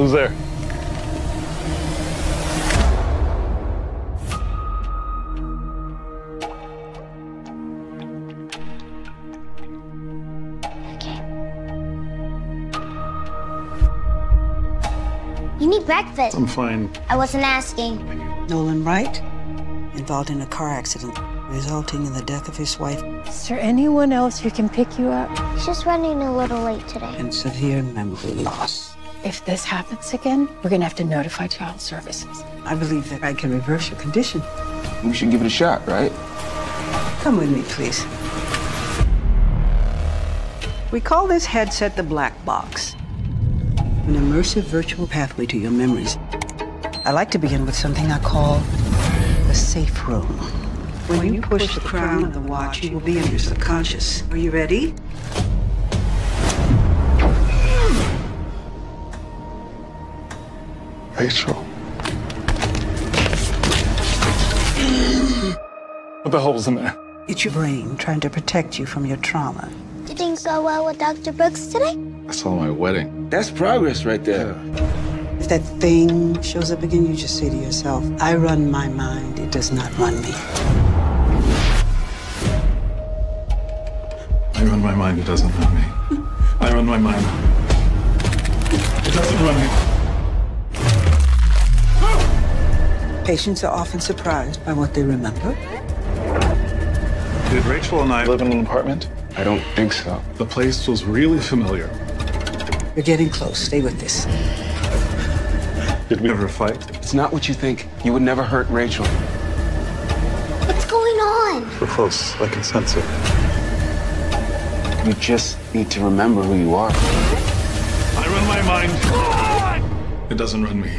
Who's there? Okay. You need breakfast. I'm fine. I wasn't asking. Nolan Wright, involved in a car accident resulting in the death of his wife Is there anyone else who can pick you up? He's just running a little late today. and severe memory loss. If this happens again, we're gonna have to notify child services. I believe that I can reverse your condition. We should give it a shot, right? Come with me, please. We call this headset the black box, an immersive virtual pathway to your memories. I like to begin with something I call the safe room. When you push the crown of the watch, you will be in your subconscious. Are you ready? Rachel. What the hell was in there? It's your brain trying to protect you from your trauma. Did things go well with Dr. Brooks today? I saw my wedding. That's progress right there. If that thing shows up again, you just say to yourself, I run my mind, it does not run me. I run my mind, it doesn't run me. I run my mind. It doesn't run me. Patients are often surprised by what they remember. Did Rachel and I live in an apartment? I don't think so. The place was really familiar. You're getting close. Stay with this. Did we ever fight? It's not what you think. You would never hurt Rachel. What's going on? We're close. I can sense it. You just need to remember who you are. I run my mind. It doesn't run me.